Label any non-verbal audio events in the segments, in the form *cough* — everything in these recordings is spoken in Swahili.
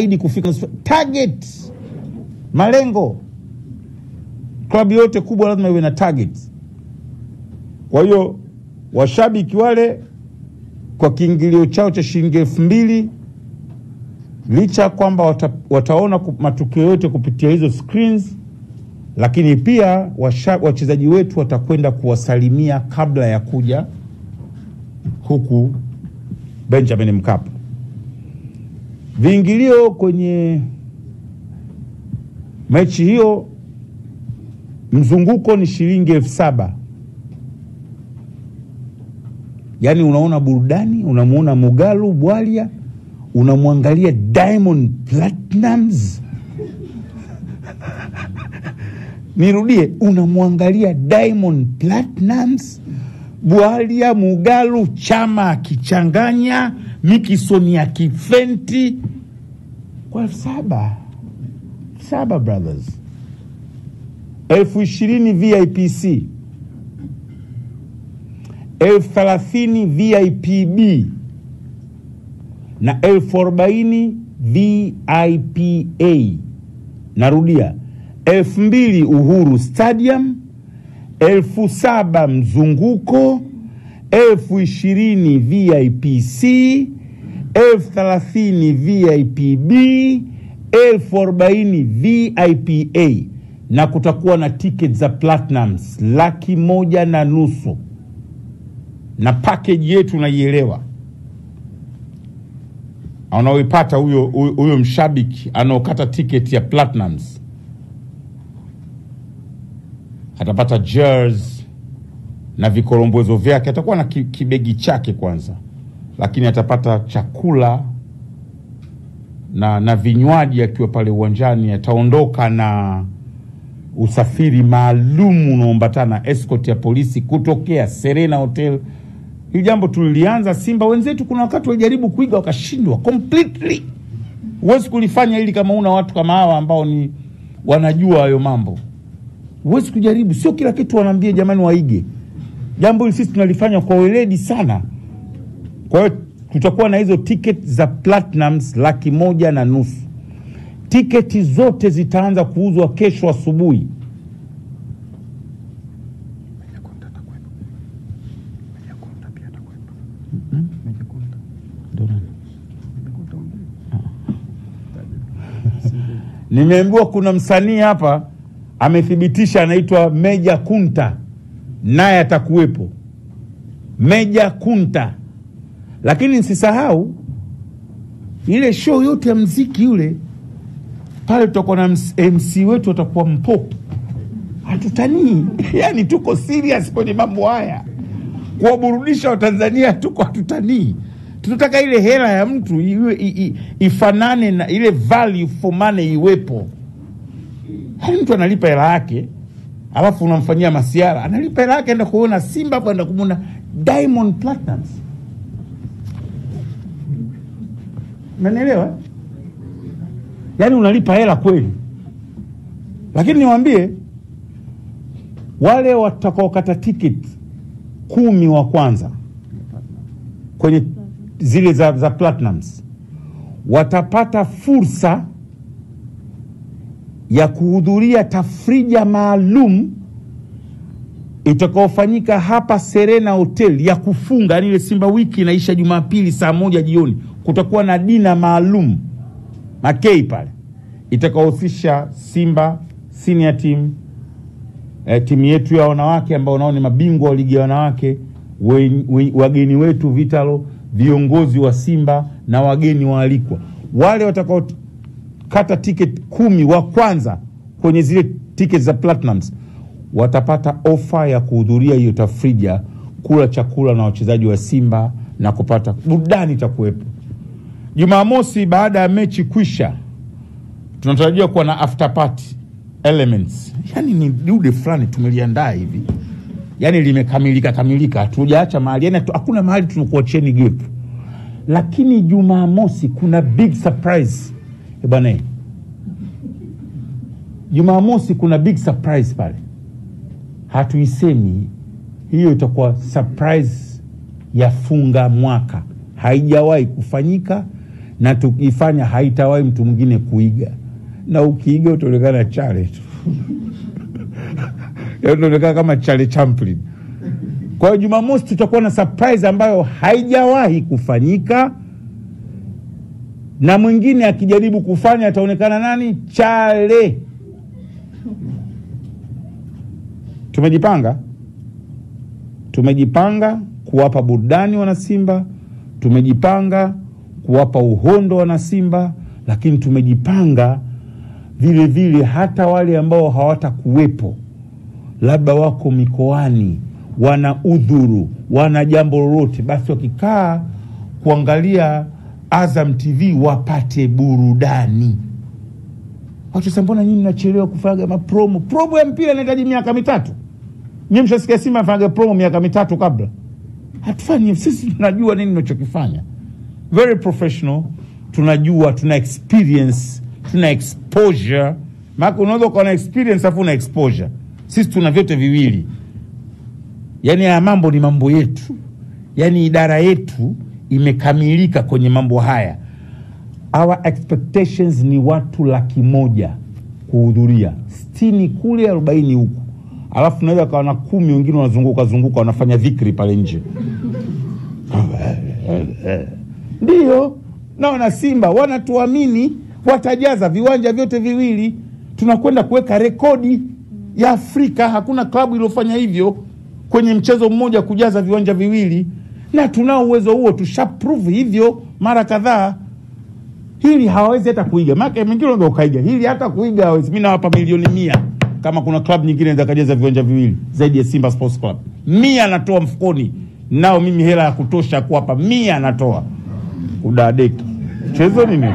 zaidi kufika target, malengo. Klabu yote kubwa lazima iwe na target. Kwa hiyo washabiki wale kwa kiingilio chao cha shilingi elfu mbili licha ya kwamba wata, wataona matukio yote kupitia hizo screens, lakini pia wachezaji wetu watakwenda kuwasalimia kabla ya kuja huku Benjamin Mkapa. Viingilio kwenye mechi hiyo, mzunguko ni shilingi elfu saba. Yaani unaona burudani, unamwona Mugalu Bwalia, unamwangalia Diamond Platnumz *laughs* nirudie, unamwangalia Diamond Platnumz, Bwalia, Mugalu, Chama akichanganya Mikisoni ya kifenti. Kwa elfu saba saba, brothers, elfu ishirini VIPC, elfu thelathini VIPB na elfu arobaini VIPA. Narudia, elfu mbili Uhuru Stadium, elfu saba mzunguko, elfu ishirini VIPC, elfu thelathini VIPB, elfu arobaini VIPA, na kutakuwa na tiketi za Platinums laki moja na nusu. Na package yetu unaielewa, anaoipata huyo huyo mshabiki anaokata tiketi ya Platinums atapata jers na vikorombwezo vyake, atakuwa na kibegi chake kwanza, lakini atapata chakula na, na vinywaji akiwa pale uwanjani. Ataondoka na usafiri maalum unaoambatana escort ya polisi kutokea Serena Hotel. Hili jambo tulilianza Simba, wenzetu kuna wakati walijaribu kuiga wakashindwa completely. Huwezi kulifanya hili kama una watu kama hawa ambao ni wanajua hayo mambo. Huwezi kujaribu, sio kila kitu wanaambia jamani waige. Jambo hili sisi tunalifanya kwa weledi sana. Kwa hiyo tutakuwa na hizo tiketi za Platinums laki moja na nusu. Tiketi zote zitaanza kuuzwa kesho asubuhi. Nimeambiwa kuna msanii hapa amethibitisha, anaitwa Meja Kunta, naye atakuwepo. Meja Kunta, lakini nsisahau ile show yote ya mziki yule pale, tutakuwa na MC wetu atakuwa Mpopo. Hatutanii *laughs* yani, tuko serious kwenye mambo haya, kuwaburudisha Watanzania, tuko hatutanii tunataka ile hela ya mtu iwe ifanane na ile value for money iwepo. Hani mtu analipa hela yake, alafu unamfanyia masiara, analipa hela yake, enda kuona Simba hapo, enda kumwona Diamond Platnumz. Unanielewa? Yaani unalipa hela kweli, lakini niwaambie wale watakaokata tiketi kumi wa kwanza kwenye zile za, za Platnumz watapata fursa ya kuhudhuria tafrija maalum itakaofanyika hapa Serena Hotel ya kufunga, yani ile Simba wiki inaisha Jumapili saa moja jioni. Kutakuwa na dina maalum makei pale itakaohusisha Simba senior team, eh, timu yetu ya wanawake ambao nao ni mabingwa wa ligi ya wanawake, wageni wetu Vitalo viongozi wa Simba na wageni waalikwa. Wale watakaokata tiketi kumi wa kwanza kwenye zile tiketi za Platinums watapata ofa ya kuhudhuria hiyo tafrija, kula chakula na wachezaji wa Simba na kupata burudani. Itakuwepo Jumamosi baada ya mechi kwisha, tunatarajia kuwa na after party elements. Yani ni dude fulani tumeliandaa hivi yani limekamilika kamilika, hatujaacha mahali, yani hakuna mahali tunakuacheni gap. Lakini Jumamosi kuna big surprise bwana, Jumamosi kuna big surprise pale, hatuisemi hiyo, itakuwa surprise ya funga mwaka, haijawahi kufanyika na tukifanya haitawahi mtu mwingine kuiga, na ukiiga utaonekana chale tu. *laughs* Yaani utaonekana kama Charlie Chaplin. Kwa hiyo Jumamosi tutakuwa na surprise ambayo haijawahi kufanyika, na mwingine akijaribu kufanya ataonekana nani? Chale. Tumejipanga, tumejipanga kuwapa burudani wanasimba, tumejipanga kuwapa uhondo wanasimba, lakini tumejipanga vile vile hata wale ambao hawatakuwepo. Labda wako mikoani, wana udhuru, wana jambo lolote, basi wakikaa kuangalia Azam TV wapate burudani. Watu sasa, mbona nyinyi mnachelewa kufanyaga mapromo? Promo ya mpira inahitaji miaka mitatu. Nyinyi mshasikia Simba afanye promo miaka mitatu kabla? Hatufanyi, sisi tunajua nini tunachokifanya, very professional, tunajua, tuna experience, tuna exposure. Maana unaweza ukawa na experience afu una exposure sisi tuna vyote viwili, yaani haya mambo ni mambo yetu, yaani idara yetu imekamilika kwenye mambo haya. Our expectations ni watu laki moja kuhudhuria, sitini kule, arobaini huku, alafu naweza kawa na kumi wengine wanazunguka zunguka wanafanya dhikri pale nje ndiyo naona Simba wanatuamini, watajaza viwanja vyote viwili. Tunakwenda kuweka rekodi ya Afrika. Hakuna klabu iliyofanya hivyo kwenye mchezo mmoja kujaza viwanja viwili, na tunao uwezo huo, tushaprove hivyo mara kadhaa. Hili hawawezi hata kuiga, maana mwingine unaweza ukaiga. Hili, hata kuiga hawezi. Mimi nawapa milioni mia. Kama kuna club nyingine za kajeza viwanja viwili zaidi ya Simba Sports Club. Mia natoa mfukoni, nao mimi hela ya kutosha kuwapa, mia natoa. Udadeki chezo nini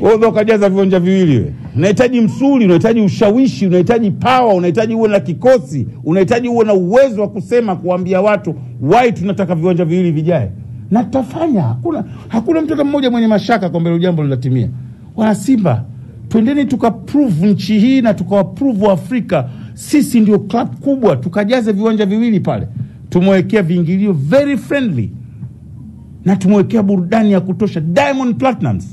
wewe ukajaza viwanja viwili we. Unahitaji msuli, unahitaji ushawishi, unahitaji pawa, unahitaji uwe na kikosi, unahitaji uwe na uwezo wa kusema, kuambia watu why tunataka viwanja viwili vijae, na tutafanya. Hakuna hakuna mtu hata mmoja mwenye mashaka kwamba hilo jambo litatimia. Wana Simba, twendeni tukaprove nchi hii na tukawaprove Afrika, sisi ndio club kubwa, tukajaze viwanja viwili pale. Tumewekea viingilio very friendly na tumewekea burudani ya kutosha. Diamond Platnumz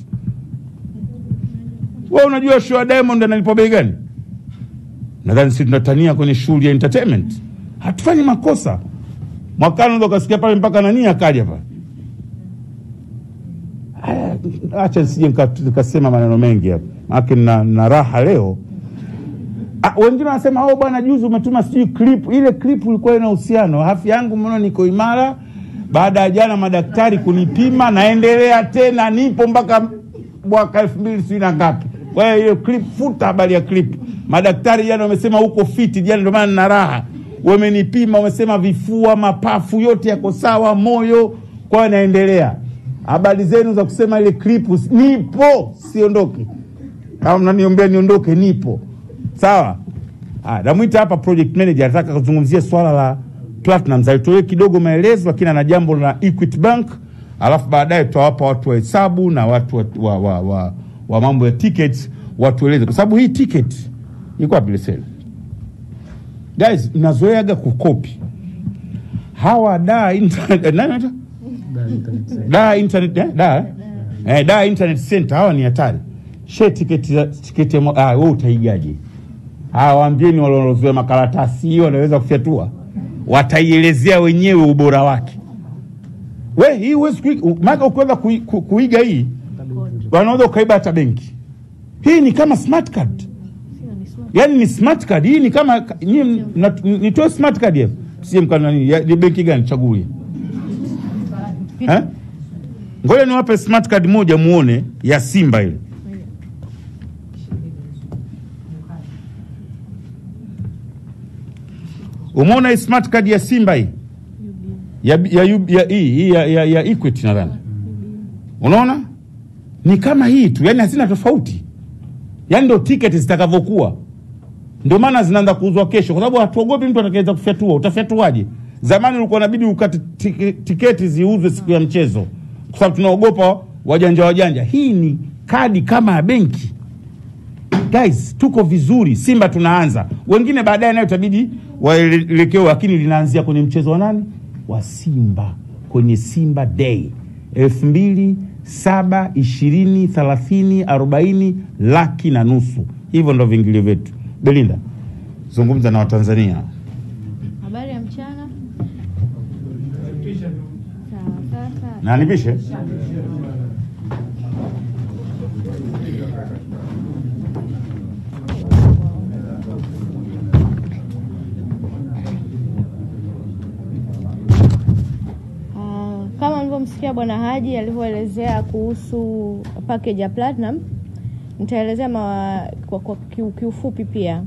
wewe unajua show ya Diamond analipwa bei gani? Nadhani sisi tunatania kwenye shughuli ya entertainment, hatufanyi makosa. Mwakani ndo kasikia pale mpaka nani akaja pale. Acha nisije nikasema maneno mengi hapa, maana na, na raha leo. Wengine wanasema oh, bwana juzi umetuma sijui clip. Ile clip ilikuwa ina uhusiano, afya yangu mbona niko imara baada ya jana madaktari kunipima, naendelea tena, nipo mpaka mwaka elfu mbili sijui na ngapi. Kwa hiyo hiyo clip, futa habari ya clip. Madaktari jana wamesema uko fiti jana, ndio maana na raha. Wamenipima, wamesema vifua, mapafu yote yako sawa, moyo. Kwa naendelea. Habari zenu za kusema ile clip, nipo, siondoke. Kama mnaniombea niondoke, nipo sawa. Ah, namwita hapa project manager, anataka kuzungumzia swala la Platinum. Zaitoe kidogo maelezo, lakini ana jambo la Equity Bank, alafu baadaye tutawapa watu wa hesabu na watu wa, wa, wa, wa, wa mambo ya tickets watueleze, kwa sababu hii ticket iko wapi leseni? Guys, mnazoeaga kukopi hawa da internet, anaitwa? da internet eh? da eh, da internet center hawa ni hatari. She tiketi tiketi ah, wewe utaigaje? Ah, waambieni wale wanaozoea makaratasi hiyo wanaweza kufyatua, wataielezea wenyewe ubora wake. We hii huwezi kuiga, ukiweza kui, ku, kuiga hii wanaweza ukaiba hata benki. Hii ni kama smart card, yaani ni smart card. Hii ni kama nitoe smart card hapo, sije? Ya- Ni benki gani? Chagulie eh? Ngoja niwape smart card moja muone ya Simba ile. Umeona hii smart card ya Simba hii ya, ya, ya, ya, ya, ya, ya Equity nadhani, unaona ni kama hii tu, yani hazina tofauti, yani ndo tiketi zitakavyokuwa. Ndio maana zinaanza kuuzwa kesho, kwa sababu hatuogopi mtu atakaweza kufyatua. Utafyatuaje? Zamani ulikuwa inabidi ukate tiketi ziuzwe siku ya mchezo, kwa sababu tunaogopa wajanja wajanja. Hii ni kadi kama ya benki. Guys, tuko vizuri. Simba tunaanza, wengine baadaye nayo itabidi waelekewe, lakini linaanzia kwenye mchezo wa nani? Wa Simba, kwenye Simba Day elfu mbili saba, ishirini, thelathini, arobaini, laki na nusu. Hivyo ndo viingilio vyetu. Belinda, zungumza na Watanzania. Habari ya mchana. Sawa, sasa Na nipishe mlivyomsikia Bwana Haji alivyoelezea kuhusu package ya Platinum, nitaelezea kwa, kwa kiu- kiufupi pia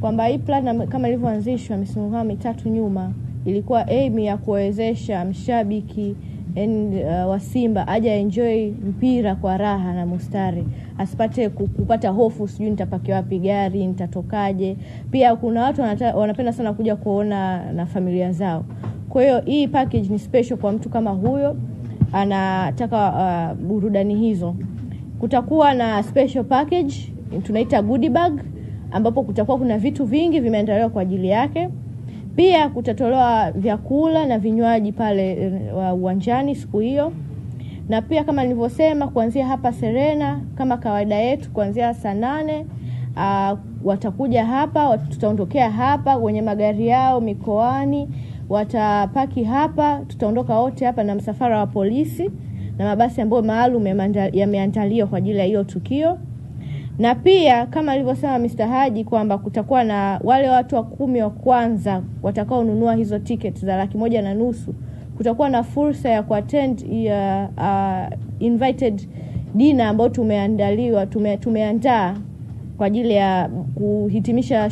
kwamba hii Platinum kama ilivyoanzishwa misimu kama mitatu nyuma ilikuwa aim ya kuwezesha mshabiki en, uh, wa Simba aje enjoy mpira kwa raha na mustari, asipate kupata hofu, sijui nitapaki wapi gari, nitatokaje. Pia kuna watu wanata, wanapenda sana kuja kuona na familia zao. Kwa hiyo hii package ni special kwa mtu kama huyo anataka uh, burudani hizo. Kutakuwa na special package tunaita goodie bag, ambapo kutakuwa kuna vitu vingi vimeandaliwa kwa ajili yake. Pia kutatolewa vyakula na vinywaji pale uwanjani uh, uwanjani siku hiyo, na pia kama nilivyosema, kuanzia hapa Serena kama kawaida yetu, kuanzia saa nane uh, watakuja hapa, tutaondokea hapa kwenye magari yao mikoani, watapaki hapa, tutaondoka wote hapa na msafara wa polisi na mabasi ambayo maalum yameandaliwa kwa ajili ya hiyo tukio na pia kama alivyosema Mr. Haji kwamba kutakuwa na wale watu wa kumi wa kwanza watakaonunua hizo ticket za laki moja na nusu, kutakuwa na fursa ya kuattend ya uh, invited dinner ambayo tumeandaliwa tume, tumeandaa kwa ajili ya kuhitimisha